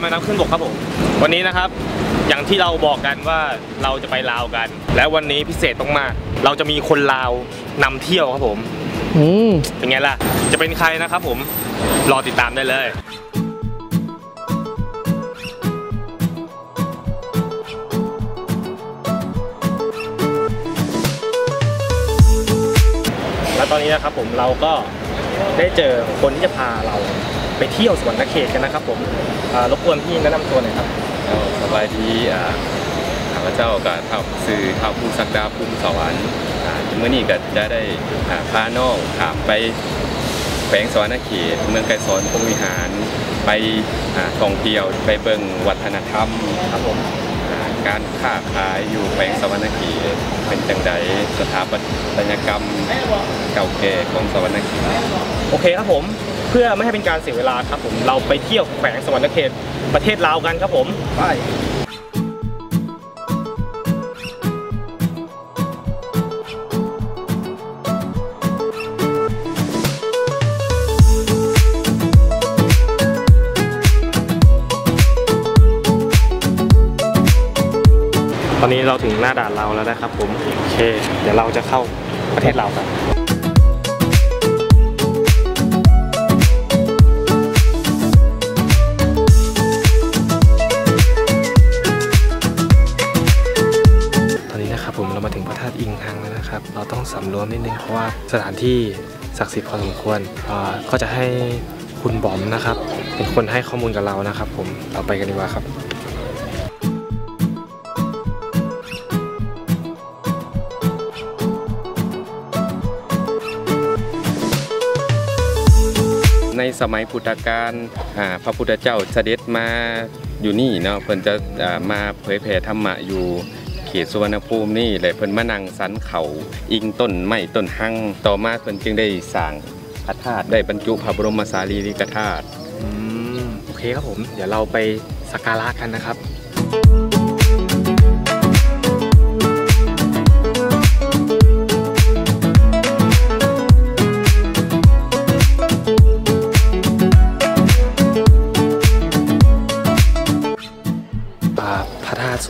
การมาน้ำขึ้นบกครับผม วันนี้นะครับ อย่างที่เราบอกกันว่าเราจะไปลาวกัน และวันนี้พิเศษต้องมากเราจะมีคนลาวนำเที่ยวครับผมอืมเป็นไงล่ะ จะเป็นใครนะครับผม รอติดตามได้เลยและตอนนี้นะครับผมเราก็ได้เจอคนที่จะพาเรา ไปเที่ยวสวรรณเขตกันนะครับผมอ่ารบกวนพี่แนะนำตัวหน่อยครับเอาสบายดีอ่าข้าพเจ้าก็เท่าสื่อเท่าภูมิสักดาภูมิสวรรค์อ่าเมื่อนี้ก็จะได้อ่าพาน้องถามไปแขวงสวรรณเขต เมืองไกรสอนพงวิหาร ไปอ่าท่องเที่ยวไปเบิ่งวัฒนธรรมครับผมอ่าการค้าขายอยู่แขวงสวรรณเขตเป็นจังใดสถาปัตยกรรมเก่าแก่ของสวรรณเขตโอเคครับผม เพื่อไม่ให้เป็นการเสียเวลาครับผมเราไปเที่ยวแขวงสวรรณเขตประเทศลาวกันครับผมไปตอนนี้เราถึงหน้าด่านเราวแล้วนะครับผมโอเค เดี๋ยวเราจะเข้าประเทศลาวกันตอน เราต้องสำรวมนิดนึงเพราะว่าสถานที่ศักดิ์สิทธิ์พอสมควรก็จะให้คุณบอมนะครับ เป็นคนให้ข้อมูลกับเรานะครับ ผมเราไปกันดีกว่าครับในสมัยพุทธกาลพระพุทธเจ้าเสด็จมาอยู่นี่เนาะเพิ่นจะมาเผยแผ่ธรรมะอยู่ เขตสุวรรณภูมินี่แหละเพิ่นมานั่งสันเขาอิงต้นไม้ต้นหังต่อมาเพิ่นจึงได้สร้างพระธาตุได้บรรจุพระบรมสารีริกธาตุอืมโอเคครับผม เดี๋ยวเราไปสักการะกันนะครับ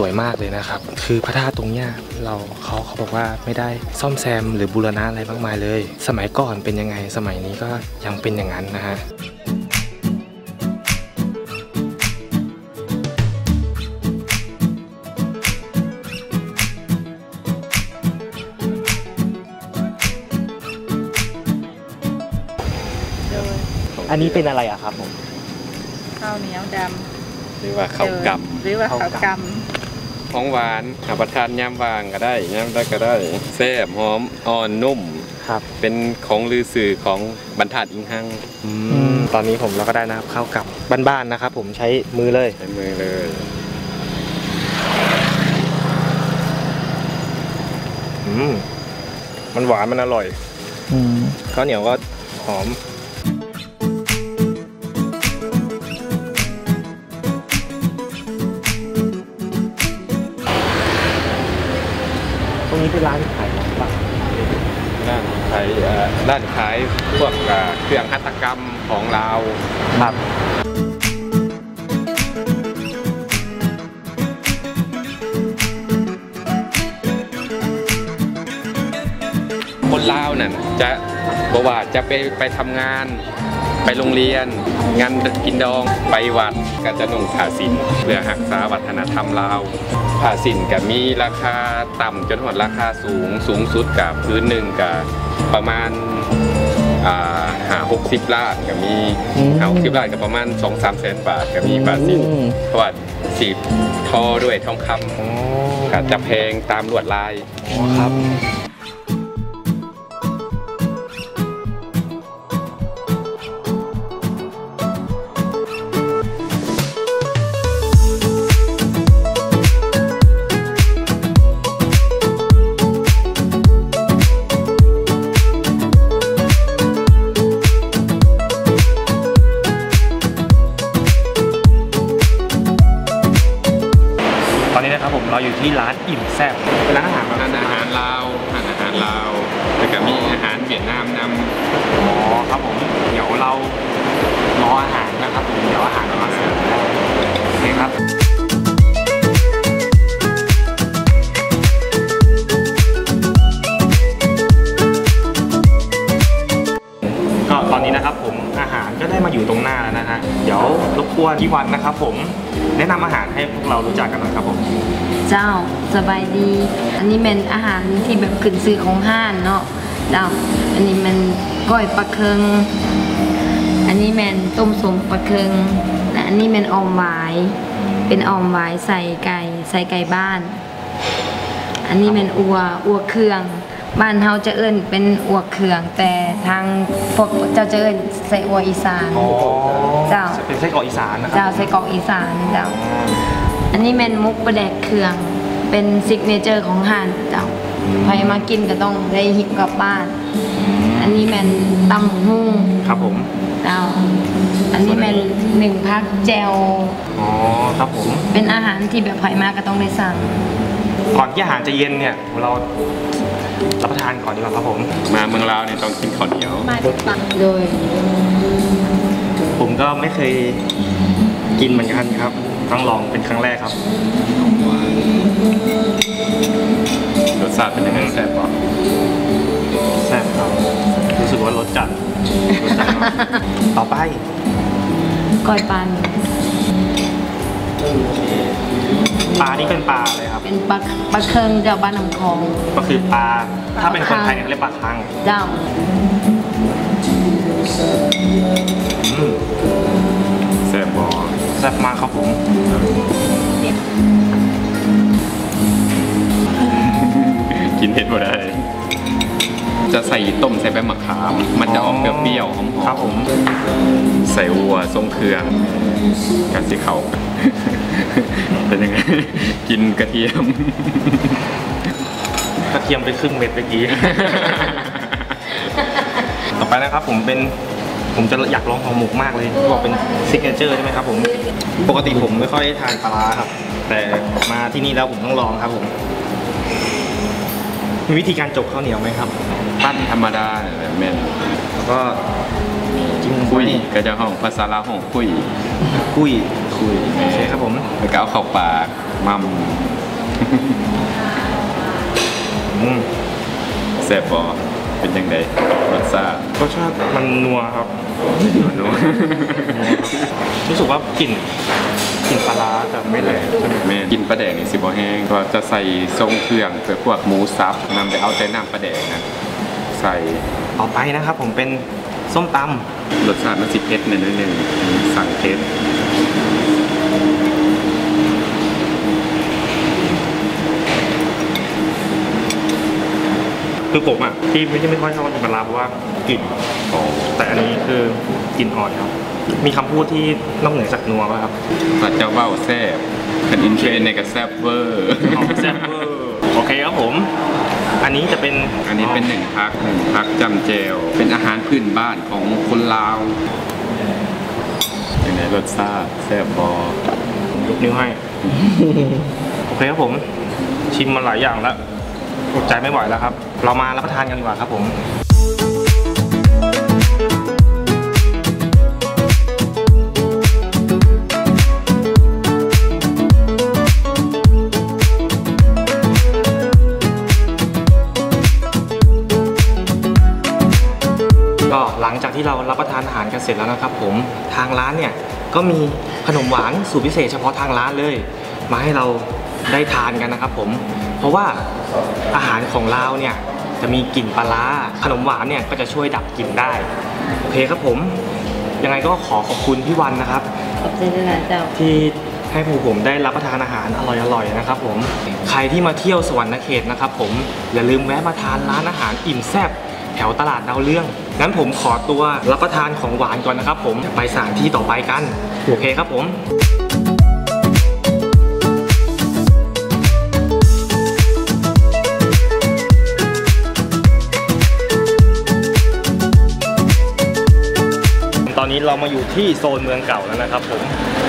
วยมากเลยนะครับ คือพระธาตุตรงเนี้ยเราเขาเขาบอกว่าไม่ได้ซ่อมแซมหรือบูรณะอะไรมากมายเลย สมัยก่อนเป็นยังไงสมัยนี้ก็ยังเป็นอย่างนั้นนะฮะอันนี้เป็นอะไรอะครับผมข้าวเหนียวดหรือว่าำข้าวกับหรือว่าข้าวข้าวกก ของหวานหาประทานยามว่างก็ได้ยามใดก็ได้แซ่บหอมอ่อนนุ่ม ครับเป็นของลือสื่อของบรรทัดอิงหังตอนนี้ผมเราก็ได้นะครับข้าวกับบ้านๆนะครับ ผมใช้มือเลย ใช้มือเลยอืมมันหวานมันอร่อยอืมข้าวเหนียวก็หอม ตรงนี้เป็นร้านขายของป่ะร้านขายเอ่อร้านขายพวกอ่าเครื่องหัตถกรรมของลาวครับคนลาวนั่นจะบอกว่าจะไปไปทำงาน ไปโรงเรียน งานกินดองไปวัดก็จะนุ่งผ้าสินเพื่อรักษาวัฒนธรรมลาวผ้าสินก็มีราคาต่ำจนหดราคาสูงสูงสุดกับพื้นหนึ่งกับประมาณอ่าหาหกสิบล้านก็มีหาหกสิบล้านก็ประมาณสองสามแสนบาทก็มีผ้าสินอืมเพราะว่าสีทอด้วยทองคอ๋อำก็จะแพงตามลวดลายครับ วันนะครับผมแนะนำอาหารให้พวกเรารู้จักกันหน่อยครับผม เจ้าสบายดี อันนี้เป็นอาหารที่แบบขึ้นซื้อของห้านเนาะเจ้าอันนี้มันก้อยปลาเคืองอันนี้แมนต้มสมปลาเคืองและอันนี้แมนออมหวาย เป็นออมหวายใส่ไก่ใส่ไก่บ้าน อันนี้แมนอัวอัวเครื่อง บ้านเฮาจะเอิ้นเป็นอัวเครื่องแต่ทางพวกเจ้าจะเอิ้นไส้อั่วอีสานเจ้า เป็นไส้กรอกอีสานนะครับ เจ้าไส้กรอกอีสานเจ้า อันนี้แม่นหมกปลาแดกเครื่อง เป็น signature ของร้านเจ้าใครมากินก็ต้องได้หิ้วกลับบ้าน อันนี้แม่นตำหมากหุ่งครับผม เจ้า อันนี้แม่นนึ่งผักแจ่ว อ๋อ ครับผม เป็นอาหารที่แบบใครมาก็ต้องได้สั่ง ก่อนที่อาหารจะเย็นเนี่ย เรา รับประทานก่อนดีกว่าครับผม มาเมืองลาวเนี่ยต้องกินข้าวเหนียว มาจากปักโดยผมก็ไม่เคยกินเหมือนกันครับต้องลองเป็นครั้งแรกครับ รสชาติเป็นยังไงแซ่บปะแซ่บครับ รู้สึกว่ารสจัดรสจัดมากต่อไปก้อยปลาหนึ่ง ปลานี่เป็นปลาเลยครับ เป็นปลาปลาเคืองเจ้าบ้านน้ำคลอง ก็คือปลา ถ้าเป็นคนไทยเนี่ยเรียกปลาคังเจ้าอืมแซ่บปะแซ่บมากครับผมกินเผ็ดบ่ได้จะใส่ต้มใส่ใบมะขาม มันจะออกเปรี้ยวๆหอมๆครับผม ใส่วัวทรงเครื่อง กันสิเขาเป็นยังไงกินกระเทียม กระเทียมไปครึ่งเม็ดเมื่อกี้ ต่อไปนะครับผมเป็นผมจะอยากลองห่อหมกมากเลยบอกเป็น signature ใช่ไหมครับผม ปกติผมไม่ค่อยทานปลาร้าครับ แต่มาที่นี่แล้วผมต้องลองครับผม มีวิธีการจกข้าวเหนียวไหมครับ ปั้นธรรมดาเนี่ยแหละแม่นแล้วก็จิ้มคุยไว้ก็จะห้องภาษาลาวห้องคุย คุยคุยโอเคครับผมแล้วก็เอาเข้าปากมัมอืมแซ่บปอเป็นยังไงรสชาติรสชาติมันนัวครับนัวรู้สึกว่ากลิ่นกลิ่นปลาร้าแต่ไม่แรงใช่ไหมแม่กินปลาแดกนี่สิบ่แห้งก็จะใส่ทรงเครื่องเพื่อพวกหมูสับนำไปเอาแต่น้ำปลาแดกนะใส่ต่อไปนะครับผมเป็น ส้มตรสชาติมันสิเผ็ดหน่อยนึงสั่งเผ็ดำคือผมอะที่ไม่ใช่ไม่ค่อยชอบกินปลาร้าเพราะว่ากลิ่นของแต่อันนี้คือกลิ่นอ่อนครับ มีคำพูดที่นอกเหนือจากนัวป่ะครับพระเจ้าเบ้าแซ่บคันอินเทรนในกับแซ่บเวอร์อ๋อแซ่บเวอร์ โอเคครับผม อันนี้จะเป็นอันนี้เป็นหนึ่งพักหนึ่งพักจำเจลเป็นอาหารพื้นบ้านของคนลาวเป็นไงรสชาติแซ่บบอยกนิ้วให้ โอเคครับผม ชิมมาหลายอย่างแล้วอดใจไม่ไหวแล้วครับ เรามารับประทานกันดีกว่าครับผม จากที่เรารับประทานอาหารกันเสร็จแล้วนะครับ ผมทางร้านเนี่ยก็มีขนมหวานสูตรพิเศษเฉพาะทางร้านเลย มาให้เราได้ทานกันนะครับผม เพราะว่าอาหารของเราวเนี่ยจะมีกลิ่นปลาร้าขนมหวานเนี่ยก็จะช่วยดับกลิ่นได้โอเคครับผมยังไงก็ขอขอบคุณพี่วันนะครับ ขอบใจด้วยนะเจ้า ที่ให้ผู้ผมได้รับประทานอาหารอร่อยๆนะครับ ผมใครที่มาเที่ยวสวรรค์เขตนะครับ ผมอย่าลืมแวะมาทานร้านอาหารอิ่มแซ่บแถวตลาดดาวเรื่อง งั้นผมขอตัวรับประทานของหวานก่อนนะครับ ผมไปสถานที่ต่อไปกัน โอเคครับผมตอนนี้เรามาอยู่ที่โซนเมืองเก่าแล้วนะครับผม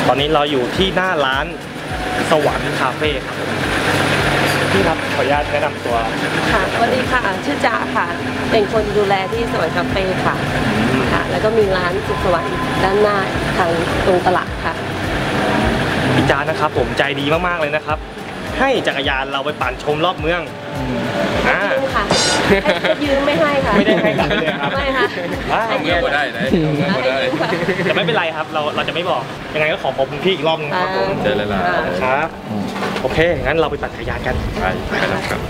ตอนนี้เราอยู่ที่หน้าร้านสวรรค์คาเฟ่ครับผม พี่ครับขออนุญาตแนะนำตัวค่ะสวัสดีค่ะ ชื่อจ๋าค่ะ เป็นคนดูแลที่สวรรค์คาเฟ่ค่ะค่ะ แล้วก็มีร้านสุขสวรรค์ด้านหน้าทางตรงตลาดค่ะพี่จานะครับ ผมใจดีมากๆเลยนะครับ ให้จักรยานเราไปปั่นชมรอบเมืองอ่าค่ะค่ะให้ยืมไม่ให้ค่ะไม่ได้ให้กลับเลยครับ ไม่ค่ะอ่าให้เมื่ยือมบ่ได้นะเมื่อบ่ได้ แต่ไม่เป็นไรครับ เราเราจะไม่บอก ยังไงก็ขอขอบคุณพี่อีกรอบนึงครับผม เจอแล้วล่ะ ครับ โอเค งั้นเราไปปั่นจักรยานกัน ไปไปแล้วครับ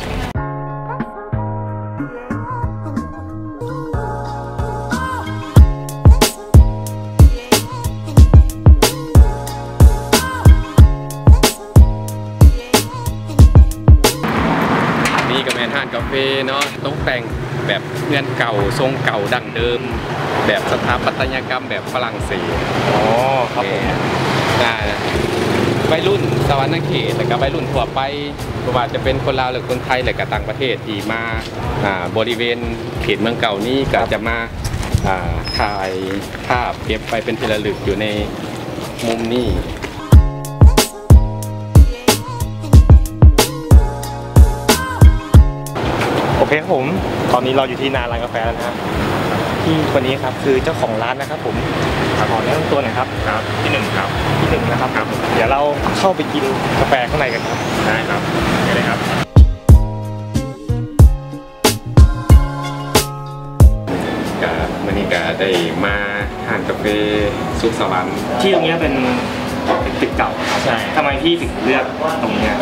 นี่ก็แมนห้านกาแฟเนาะต้องแต่งแบบเงื่อนเก่าทรงเก่าดั้งเดิม แบบสถาปัตยกรรมแบบฝรั่งเศสอ๋อครับผมได้ วัยรุ่นสวรรค์เขตแล้วก็วัยรุ่นทั่วไปไม่ว่าจะเป็นคนลาวหรือคนไทยหรือก็ต่างประเทศที่มาอ่าบริเวณเขตเมืองเก่านี้ก็จะมาอ่าถ่ายภาพเก็บไปเป็นที่ระลึกอยู่ในมุมนี้โอเคครับผม ตอนนี้เราอยู่ที่นาร้านกาแฟแล้วนะฮะที่คนนี้ครับคือเจ้าของร้านนะครับผม ขอแนะนำตัวหน่อยครับครับที่หนึ่งครับที่หนึ่งนะครับเดี๋ยวเราเข้าไปกินกาแฟข้างในกันครับได้ครับได้เลยครับก็มันนี้ก็ได้มาทานกาแฟสุขสวรรค์ที่ตรงเนี้ยเป็นเป็นตึกเก่าครับใช่ทำไมพี่ถึงเลือกตรงเนี้ย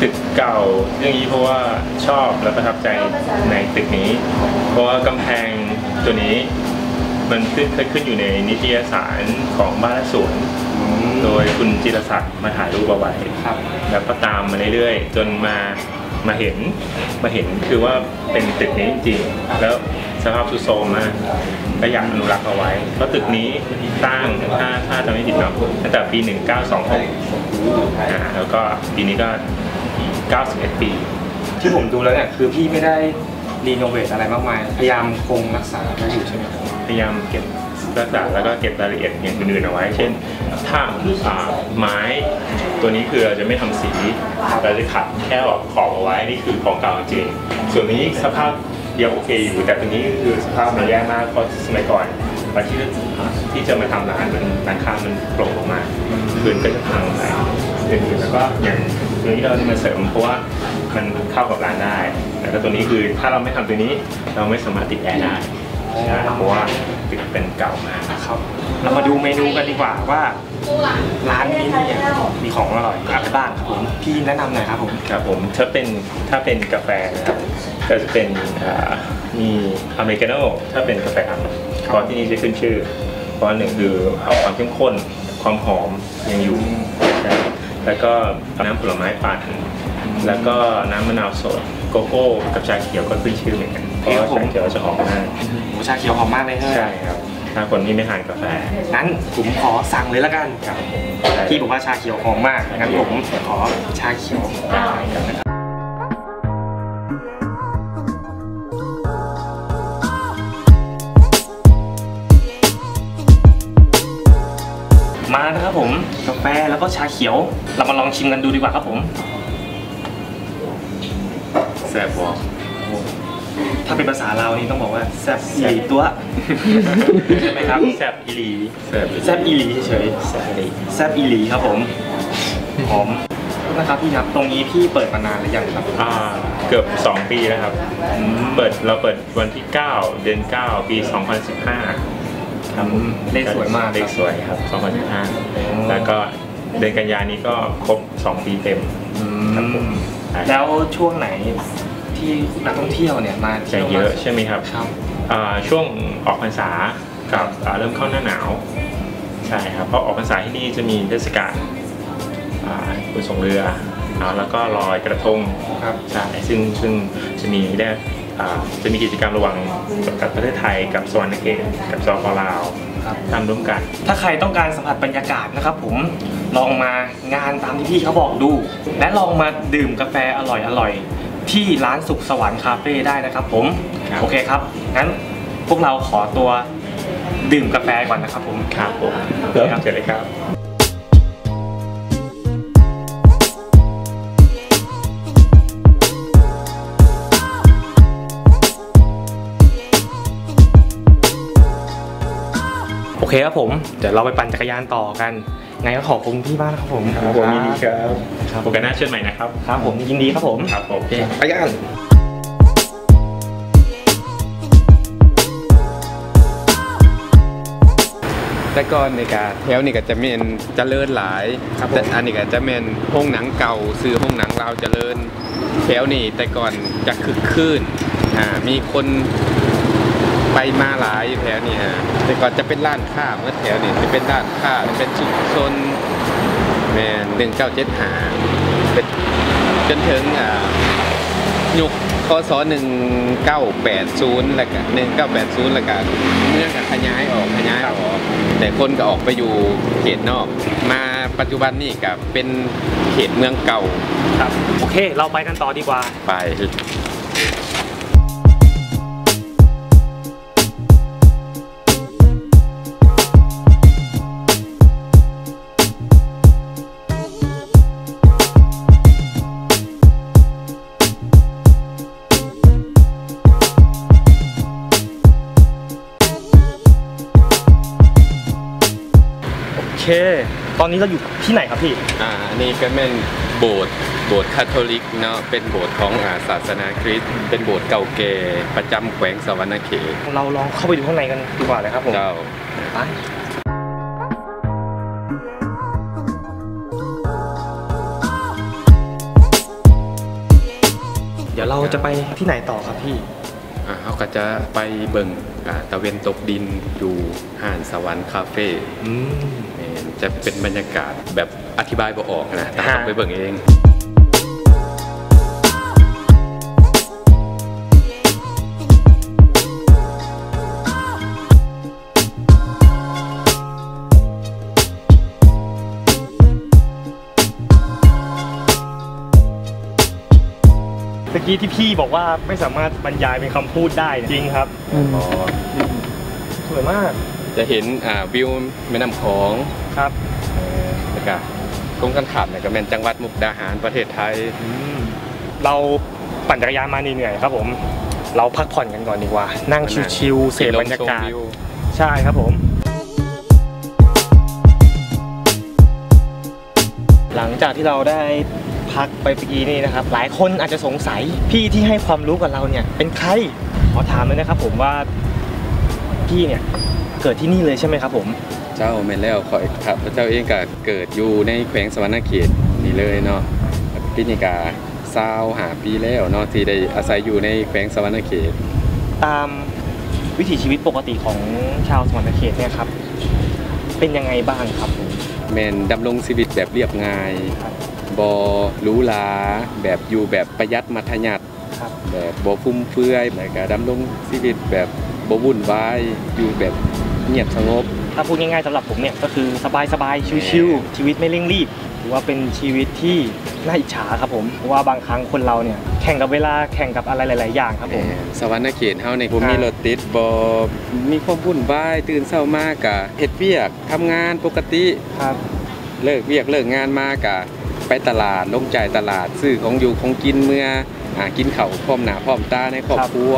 ตึกเก่าเรื่องนี้เพราะว่าชอบและประทับใจในตึกนี้ เพราะว่ากำแพงตัวนี้ มันขึ้นเคยขึ้นอยู่ในนิตยสารของบ้านและสวนโดยคุณจิรศักดิ์มาถ่ายรูปเอาไว้ครับแล้วก็ตามมาเรื่อยๆ จนมามาเห็นมาเห็นคือว่าเป็นตึกนี้จริงๆแล้วสภาพทรุดโทรมมากก็อยากอนุรักษ์เอาไว้เพราะตึกนี้สร้างถ้าถ้าจำไม่ผิดเนาะตั้งแต่ปี 1926อ่าแล้วก็ปีนี้ก็ 91 ปี ที่ผมดูแล้วเนี่ยคือพี่ไม่ได้รีโนเวทอะไรมากมาย พยายามคงรักษาไว้อยู่ใช่ไหมครับ พยายามเก็บรักษาแล้วก็เก็บรายละเอียดอย่างอื่นๆเอาไว้ เช่น ถ้าอ่าไม้ตัวนี้คือเราจะไม่ทำสี เราจะขัดแค่ออกขอบเอาไว้นี่คือของเก่าจริง ส่วนนี้สภาพยังโอเคอยู่ แต่ตัวนี้คือสภาพมันแย่มากเพราะสมัยก่อนตอนที่ที่จะมาทำร้านมันร้านค้ามันโปร่งออกมาพื้นก็จะพังไปอื่นๆแล้วก็อย่างตัวนี้เราจะมาเสริมเพราะว่ามันเข้ากับร้านได้ แล้วก็ตัวนี้คือถ้าเราไม่ทำตัวนี้เราไม่สามารถติดแอร์ได้ ใช่เพราะว่าตึกเป็นเก่ามากครับ เรามาดูเมนูกันดีกว่าว่า ร้านนี้เนี่ยมีของอร่อยอะไรบ้างครับผมพี่แนะนำหน่อยครับผมครับผมถ้าเป็นถ้าเป็นกาแฟนะครับก็จะเป็นมีอเมริกาโน่ถ้าเป็นกาแฟดำเพราะที่นี่จะขึ้นชื่อเพราะหนึ่งคือเอาความเข้มข้นความหอมยังอยู่ใช่แล้วก็น้ำผลไม้ปั่นแล้วก็น้ำมะนาวสดโกโก้กับชาเขียวก็ขึ้นชื่อเหมือนกัน เพราะว่าชาเขียวจะหอมมากหมูชาเขียวหอมมากเลยใช่ไหมใช่ครับถ้าคนที่ไม่ทานกาแฟงั้นผมขอสั่งเลยละกันครับพี่บอกว่าชาเขียวหอมมากงั้นผมขอชาเขียวนะครับมานะครับผมกาแฟแล้วก็ชาเขียว เรามาลองชิมกันดูดีกว่าครับผมแซ่บบอก ถ้าเป็นภาษาเราวนี่ต้องบอกว่าแซ่บอีหลีตัวใช่ไหมครับแซ่บอีหลีแซ่บแซบอีหลีเฉยๆแซบอีหลีแซบอีหลีครับผมหอมนะครับพี่ครับตรงนี้พี่เปิดมานานหรือยังครับอ่าเกือบ 2 ปีแล้วครับเปิดเราเปิดวันที่ 9 เดือน 9 ปี 2015ครับเลขสวยมากเลขสวยครับ 2015 แล้วก็เดือนกันยานี้ก็ครบ 2 ปีเต็มครับผมแล้วช่วงไหน ที่นักท่องเที่ยวเนี่ยมาจะที่วเยอะใช่ไหมครับครับอ่าช่วงออกพรรษากับอ่าเริ่มเข้าหน้าหนาวใช่ครับเพราะออกพรรษาที่นี่จะมีเทศกาลอ่าบุญส่งเรืออ่าแล้วก็ลอยกระทงครับ ใช่ซึ่งซึ่งจะมีได้อ่าจะมีกิจกรรมระหว่างกับประเทศไทยกับสวรรค์เขตกับสปลาวครับ ทำร่วมกัน ถ้าใครต้องการสัมผัสบรรยากาศนะครับผมลองมางานตามที่พี่เขาบอกดู และลองมาดื่มกาแฟอร่อยๆ ที่ร้านสุขสวรรค์คาเฟ่ได้นะครับผมครับโอเคครับ งั้นพวกเราขอตัวดื่มกาแฟก่อนนะครับผม ครับผมครับเชิญเลยครับ โอเคครับผม เดี๋ยวเราไปปั่นจักรยานต่อกัน ไงก็ขอบคุณพี่บ้านครับผมครับผมยินดีครับครับโอกันหน้าเชิญใหม่นะครับครับผมยินดีครับผมครับผมไปกันแต่ก่อนนี่ก็แถวนี่ก็จะเป็นเจริญหลายแต่อันนี้ก็จะเป็นห้องหนังเก่าซื้อห้องหนังเราเจริญแถวนี่แต่ก่อนจะคึกคืนมีคน ไปมาหลายอยู่แถวนี่ฮะแต่ก่อนจะเป็นร้านค้าเมื่อแถวนี่จะเป็นร้านค้าเป็นชุมชนแมนหนึ่งเก้าเจ็ดหาเป็นจนถึงอ่ายุคพศ1980แล้วก็1980แล้วก็เมืองก็ขยายออกขยายออก แต่คนก็ออกไปอยู่เขตนอก มาปัจจุบันนี่ก็เป็นเขตเมืองเก่าครับ โอเค เราไปกันต่อดีกว่า ไป อนนี้เราอยู่ที่ไหนครับพี่ อ่าอันนี้ก็เป็นโบสถ์โบสถ์คาทอลิกเนาะเป็นโบสถ์ของอาศาสนาคริสต์เป็นโบสถ์เก่าแก่ประจำแขวงสวรรณเขตเราลองเข้าไปดูข้างในกันดีกว่าเลยครับผมเจ้า ไปเดี๋ยวเราจะไปที่ไหนต่อครับพี่อ่า เขาก็จะไปเบิ่งอ่าตะเวนตกดินอยู่ห่านสวรรค์คาเฟ่อืมแม่นจะเป็นบรรยากาศแบบอธิบายบ่ออกนะแต่ฮะต้องไปเบิ่งเอง กี้ที่พี่บอกว่าไม่สามารถบรรยายเป็นคำพูดได้เนี่ยจริงครับสวยมาก จะเห็นอ่าวิวแม่น้ำโของครับแล้วก็กรมการขับเนี่ยก็เป็นจังหวัดมุกดาหารประเทศไทย เราปั่นจักรยานมาเหนื่อยๆครับผม เราพักผ่อนกันก่อนดีกว่า นั่งชิวๆเสพบรรยากาศชมวิวใช่ครับผมหลังจากที่เราได้ พักไปเมื่อกี้นี่นะครับ หลายคนอาจจะสงสัยพี่ที่ให้ความรู้กับเราเนี่ย เป็นใครขอถามเลยนะครับผมว่าพี่เนี่ยเกิดที่นี่เลยใช่ไหมครับ ผมเจ้าแม่นแล้วขอยครับพระเจ้าเองก็เกิดอยู่ในแขวงสวรรณเขตนี่เลยเนาะพินิกาซาวหาปีแล้วเนาะที่ได้อาศัยอยู่ในแขวงสวรรณเขต ตามวิถีชีวิตปกติของชาวสมรเขตเนี่ยครับ เป็นยังไงบ้างครับผมแม่นดำรงชีวิตแบบเรียบง่ายครั บบอหรูหราแบบอยู่แบบประหยัดมัธยัติครับแบบบ่ฟุ่มเฟือยแล้วก็ดำรงชีวิตแบบบ่วุ่นวายอยู่แบบเงียบสงบ ถ้าพูดง่ายๆสำหรับผมเนี่ยก็คือสบายๆชิวๆชีวิตไม่เร่งรีบถือว่าเป็นชีวิตที่น่าอิจฉาครับผมเพราะว่าบางครั้งคนเราเนี่ยแข่งกับเวลาแข่งกับอะไรหลาย ๆ อย่างครับผมแหมสวรรณเขตเฮานี่บ่มีครับรถติดบ่มีความวุ่นวายตื่นเช้ามากกะเฮ็ดเวียกทำงานปกติครับเลิกเวียกเลิกงานมากะ ไปตลาดลงจ่ายตลาดซื้อของอยู่ของกินเมื่ออ่ากินข้าวพร้อมหน้าพร้อมตาในครอบครัว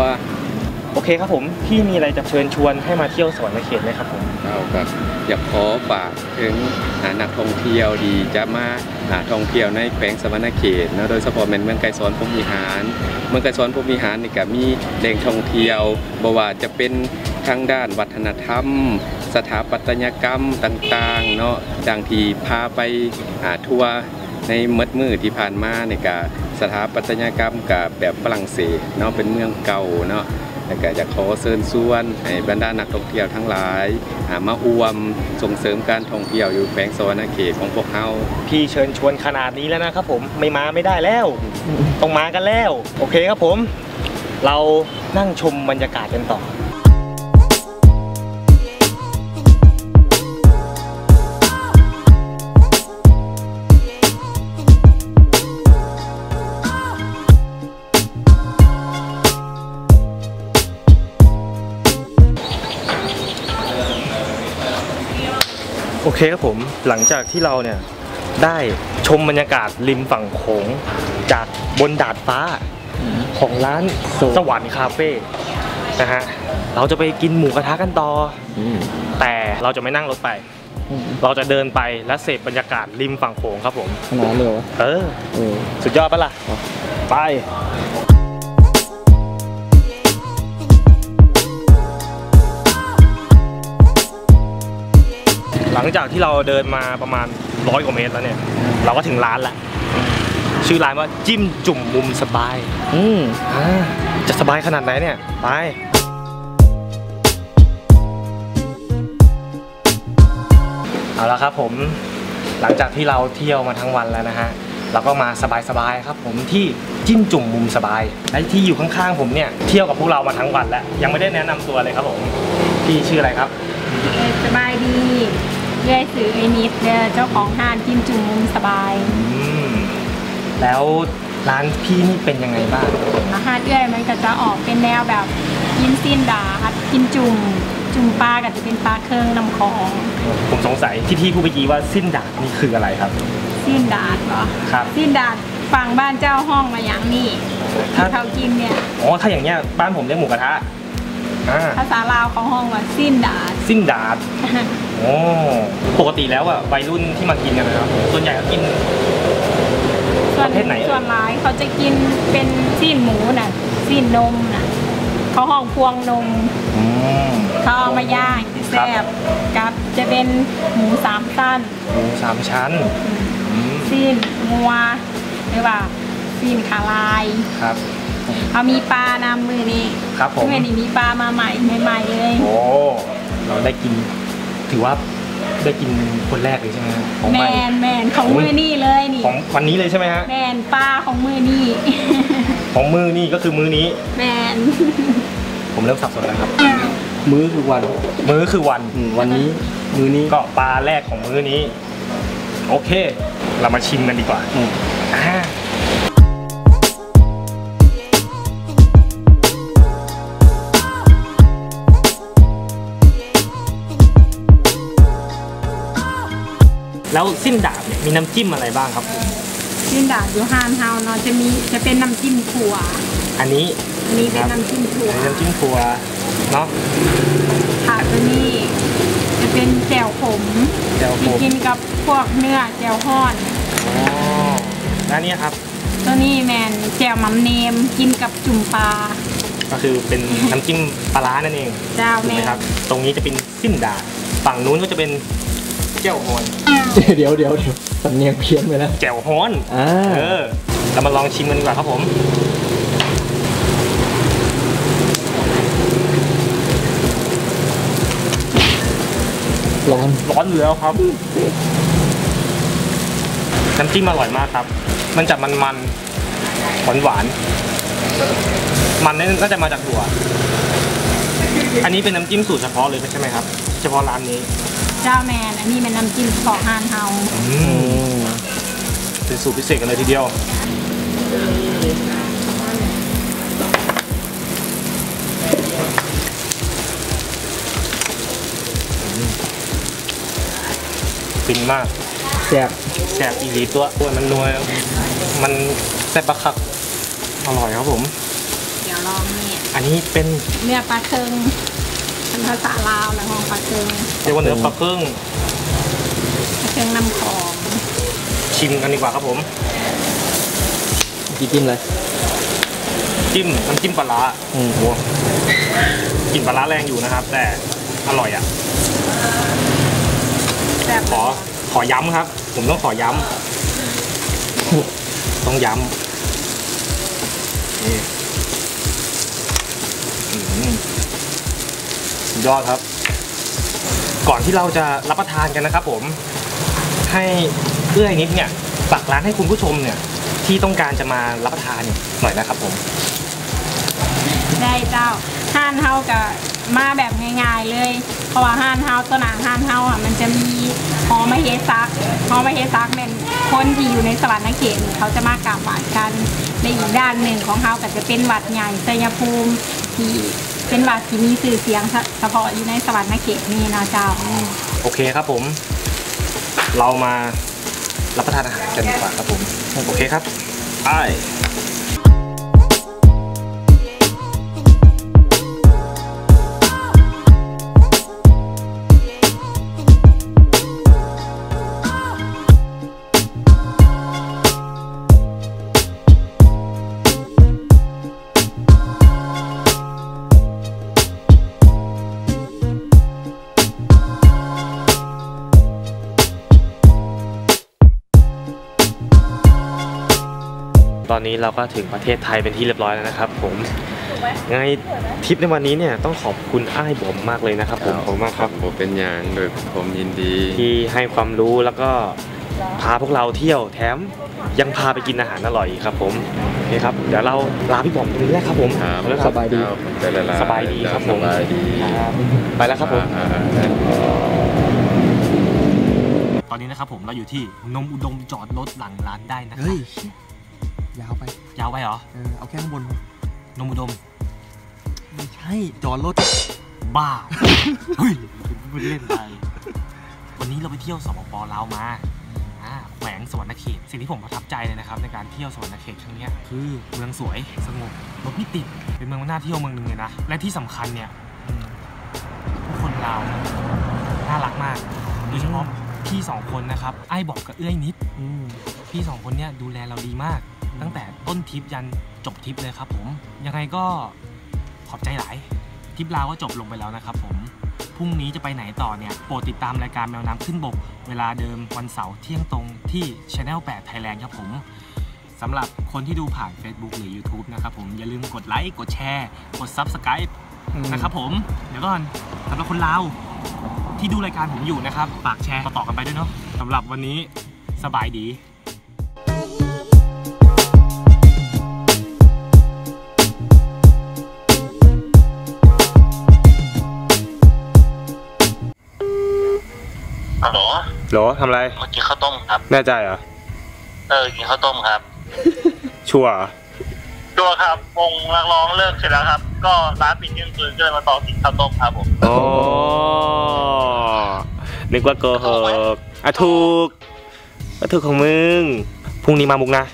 โอเคครับผมพี่มีอะไรจะเชิญชวนให้มาเที่ยวสวรรณเขตไหมครับผมเราก็อยากขอฝากถึงอ่านักท่องเที่ยวดีจะมาอ่าท่องเที่ยวในแขวงสวรรณเขตนะโดยเฉพาะแม่นเมืองไกรสอนพรหมวิหารเมืองไกรสอนพรหมวิหารนี่ก็มีแหล่งท่องเที่ยวบ่ว่าจะเป็นทางด้านวัฒนธรรม สถาปัตยกรรมต่างๆเนาะดังที่พาไปอ่าทัวร์ ในมดมือที่ผ่านมาในกาสถาปัตยกรรมกับแบบฝรั่งเศสเนาะเป็นเมืองเก่าเนาะแล้วก็จะขอเชิญชวนให้บรรดานักท่องเที่ยวทั้งหลายามาร่วมส่งเสริมการท่องเที่ยวอยู่แขวงสวรรณเขตของพวกเฮาพี่เชิญชวนขนาดนี้แล้วนะครับผมไม่มาไม่ได้แล้ว ต้องมากันแล้ว โอเคครับผม เรานั่งชมบรรยากาศกันต่อ เคครับผมหลังจากที่เราเนี่ยได้ชมบรรยากาศริมฝั่งโขงจากบนดาดฟ้าของร้านสวรรค์คาเฟ่นะฮะเราจะไปกินหมูกระทะกันต่ออแต่เราจะไม่นั่งรถไป เราจะเดินไปและเสพบรรยากาศริมฝั่งโขงครับผมขนาดเลยเหรอเออเออสุดยอดปะล่ะไป หลังจากที่เราเดินมาประมาณร้อยกว่าเมตรแล้วเนี่ย เราก็ถึงร้านละชื่อร้านว่าจิ้มจุ่มมุมสบาย อืมอ่าจะสบายขนาดไหนเนี่ย ไปเอาละครับผมหลังจากที่เราเที่ยวมาทั้งวันแล้วนะฮะเราก็มาสบายๆครับ ผมที่จิ้มจุ่มมุมสบายและที่อยู่ข้างๆผมเนี่ยเที่ยวกับพวกเรามาทั้งวันแล้วยังไม่ได้แนะนำตัวเลยครับผมพี่ชื่ออะไรครับสบายดี เรื่อยซื้อไอ้นิดเด้อเจ้าของห้านจิ้มจุ่มมุมสบายอืมแล้วร้านพี่นี่เป็นยังไงบ้างอาหารเอื้อยมันก็จะออกเป็นแนวแบบกินสิ้นดาดกินจุ่มจุ่มปลาก็จะเป็นปลาเครื่องน้ำของ ผมสงสัยที่พี่พูดเมื่อกี้ว่าสิ้นดาบนี่คืออะไรครับ สิ้นดาดเหรอครับ สิ้นดาดฝั่งบ้านเจ้าห้องมาอย่างนี้ถ้าที่เขากินเนี่ยอ๋อถ้าอย่างเงี้ยบ้านผมเรียกหมูกระทะ อ่า ภาษาลาวของห้องว่าสิ้นดาดสิ้นดาบโอ้ปกติแล้วอะวัยรุ่นที่มากินกันนะครับส่วนใหญ่ก็กิน ส่วนประเภทไหนเอ่ย ส่วนร้ายเขาจะกินเป็นสิ้นหมูน่ะสิ้นนมน่ะเขาห้องพวงนมอืม เขาเอามาย่างแซ่บกับจะเป็นหมูสามสั้นหมูสามชั้นอืมซีนงัวหรือว่าซีนขาลาย ครับ เขามีปลานำมือนี้ครับผมมือนี้มีปลามาใหม่ใหม่ๆเลยโอ้เราได้กิน ถือว่าได้กินคนแรกเลยใช่ไหมฮะของแมใหม่นแมนของมือนี่เลยนี่ของวันนี้เลยใช่ไหมฮะแมนปลาของมือนี่ของมือนี่ก็คือมือนี้ แมนผมเริ่มสับสนแล้วครับ มื้อคือวัน มื้อคือวันอืมวันนี้ มื้อนี้ก็ปลาแรกของมื้อนี้ โอเค เรามาชิมกันดีกว่าอืมอ่า แล้วสิ้นดาบเนี่ยมีน้ำจิ้มอะไรบ้างครับผมซินดาดอยู่ฮานเฮาเนาะจะมีจะเป็นน้ำจิ้มถั่วอันนี้อันนี้เป็นน้ำจิ้มถั่วอันนี้น้ำจิ้มถั่วเนาะค่ะตัวนี้จะเป็นแจ่วขมแจ่วขมที่กินกับพวกเนื้อแจ่วฮ้อนอ๋อแล้วอันนี้ครับ ตัวนี้แมนแจ่วมัมเนมกินกับจุ่มปลาก็คือเป็นน้ำจิ้มปลาร้านั่นเองเจ้าถูกแม่ไหมครับ ตรงนี้จะเป็นสิ้นดาบฝั่งนู้นก็จะเป็น แจ่วฮอนเดี๋ยวเดี๋ยวเดี๋ยวสำเนียงเพี้ยนไปแล้วแจ่วฮอนอ่าเออเรามาลองชิมกันดีกว่าครับผมร้อนร้อนอยู่แล้วครับ น้ำจิ้มอร่อยมากครับ มันจะมันมันหวานหวานๆมันนี่น่าจะมาจากถั่ว อันนี้เป็นน้ำจิ้มสูตรเฉพาะเลยใช่ไหมครับ เฉพาะร้านนี้ เจ้าแมนอันนี้เป็นน้ำจิ้มของฮานเฮาอือืมมเป็นสูตรพิเศษกันเลยทีเดียว ฟินมากแซ่บแซ่บอีหลีตัวตัวมันนัวมันแซ่บบักคักอร่อยครับผม เดี๋ยวลองนี่อันนี้เป็นเนื้อปลาเคิง เป็นภาษาลาวแล้วของปลาเคิงเรียกว่าเนื้อปลาเครื่องปลาเคิงน้ำของชิมกันดีกว่าครับผมกี่จิ้มเลยจิ้มน้ำจิ้มปลาร้าอืมโอ้โหกลิ่นปลาร้าแรงอยู่นะครับ แต่อร่อยอะแบบขอขอย้ำครับ ผมต้องขอย้ำต้องย้ำนี่อื้อหือ สุดยอดครับ ก่อนที่เราจะรับประทานกันนะครับ ผม ให้เอื้อยนิดเนี่ยฝากร้านให้คุณผู้ชมเนี่ย ที่ต้องการจะมารับประทานหน่อยนะครับ ผม ได้เจ้าห้านเฮากับมาแบบง่ายๆเลย เพราะว่าห้านเฮาตัวหนาห้านเฮาอะมันจะมีหอมะเฮซักหอมะเฮซักเป็นคนที่อยู่ในสวรรค์เขตเขาจะมากราบไหว้กันในอีกด้านหนึ่งของเฮาก็จะเป็นวัดใหญ่ชัยภูมิที่ เป็นวัดที่มีสื่อเสียงเฉพาะอยู่ในสวรรค์เขตนี่นะเจ้าโอเคครับผม เรามารับประทานอาหารกันดีกว่าครับผม โอเคครับไป นนี้เราก็ถึงประเทศไทยเป็นที่เรียบร้อยแล้วนะครับ ผมยังไงทริปในวันนี้เนี่ยต้องขอบคุณอ้ายบอมมากเลยนะครับ ผมขอบคุณมากครับผมเป็นอย่างโดยผมยินดี ที่ให้ความรู้แล้วก็พาพวกเราเที่ยวแถมยังพาไปกินอาหารอร่อยอีกครับ ผมโอเคครับเดี๋ยวเราลาพี่บอมตรงนี้แล้วครับผมครับแล้วครับสบายดีครับผมจะละลสบายดีครับผมสบายดีครับไปแล้วครับผมอ่าตอนนี้นะครับผมเราอยู่ที่นมอุดมจอดรถหลังร้านได้นะครัเฮ้บ ยยาวไป ยาวไปเหรอ เออ เอาแค่ข้างบนพอนมอุดม ไม่ใช่ จอดรถ บ้า เฮ้ยพูดเล่นไป วันนี้เราไปเที่ยวสปปลาวมาอ่าแขวงสวรรณเขต สิ่งที่ผมประทับใจเลยนะครับ ในการเที่ยวสวรรณเขตครั้งเนี้ยคือเมืองสวยสงบรถไม่ติด เป็นเมืองน่าเที่ยวเมืองหนึ่งเลยนะ และที่สำคัญเนี่ยอืมทุกคนลาวน่ารักมากโดยเฉพาะพี่สองคนนะครับไอ้บอกกับเอื้อยนิดอืมพี่สองคนเนี่ยดูแลเราดีมาก ตั้งแต่ต้นทริปยันจบทริปเลยครับผมยังไงก็ขอบใจหลายทริปลาวก็จบลงไปแล้วนะครับผมพรุ่งนี้จะไปไหนต่อเนี่ยโปรดติดตามรายการแมวน้ำขึ้นบก เวลาเดิมวันเสาร์เที่ยงตรงที่ Channel 8 Thailand ครับผมสำหรับคนที่ดูผ่าน Facebook หรือ YouTube นะครับผมอย่าลืมกดไลค์กดแชร์ กด Subscribe นะครับผม เดี๋ยวก่อนสำหรับคนลาวที่ดูรายการผมอยู่นะครับฝากแชร์ต่อๆกันไปด้วยเนาะสำหรับวันนี้สบายดี ลโหลทำอะไรเมื่อกี้ข้าวต้มครับ แน่ใจเหรอ เออกินข้าวต้มครับ ชัวร์เหรอตัวครับวงนักร้องเลิกเสร็จแล้วครับ ก็ร้านปิดเที่ยงคืนก็เลยมาต่อกินข้าวต้มครับผมโอ้นึกว่าโกหกอะถูกอะถูกของมึง พรุ่งนี้มามุกนะ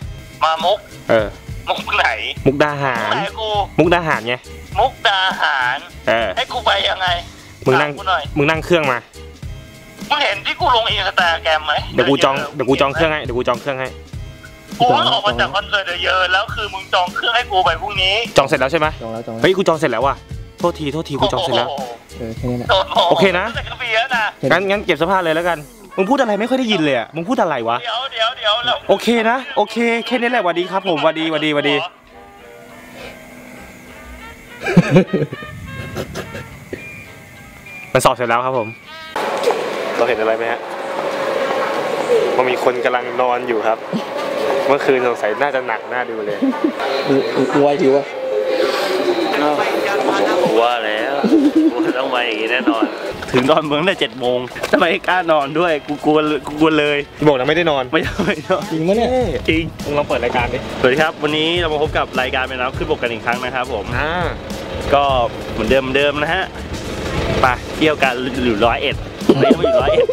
มามุก เออ มุกไหน มุกดาหาร ไหนกู มุกดาหารไง มุกดาหาร เออ ให้กูไปยังไง มึงนั่งถากูหน่อยมึงนั่งเครื่องมา มึงเห็นที่กูลงอินสตาแกรมไหมเดี๋ยวกูจองเดี๋ยวกูจองเครื่องให้เดี๋ยวกูจองเครื่องให้กูเพิ่งออกมาจากคอนเสิร์ตเดอะเยอะแล้วคือมึงจองเครื่องให้กูไปพรุ่งนี้จองเสร็จแล้วใช่ไหมจองแล้วจองแล้วเฮ้ยกูจองเสร็จแล้วว่ะโทษทีโทษทีกูจองเสร็จแล้วโโหเออแค่นี้แหละโอเคนะแต่กระเบียนะงั้นงั้นเก็บเสภาพเลยแล้วกันมึงพูดอะไรไม่ค่อยได้ยินเลยอะมึงพูดอะไรวะเดี๋ยวเดี๋ยวเดี๋ยวแล้วโอเคนะโอเคแค่นี้แหละหวัดดีครับ ผมหวัดดีหวัดดีหวัดดีมันสอบเสร็จแล้วครับผม เราเห็นอะไรไหมฮะมันมีคนกำลังนอนอยู่ครับ เมื่อคืนสงสัยน่าจะหนักน่าดูเลยกูกูกลัวทีวะว่าแล้วกูต้องไปอย่างนี้แน่นอน ถึงนอนเมืองได้เจ็ดโมงทำไมกล้านอนด้วย กูกลัวกูกลัวเลยบอกนะไม่ได้นอน ไม่ใช่ไม่ใช่จริงปะเนี่ย จริงมึงลองเปิดรายการดิ สวัสดีครับ วันนี้เรามาพบกับรายการเป็นน้ำขึ้นบกกันอีกครั้งนะครับผม อ่า ก็เหมือนเดิมเหมือนเดิมนะฮะ ไปเที่ยวกันอยู่ร้อยเอ็ด ไม่ต้องอยู่ร้อยเอ็ด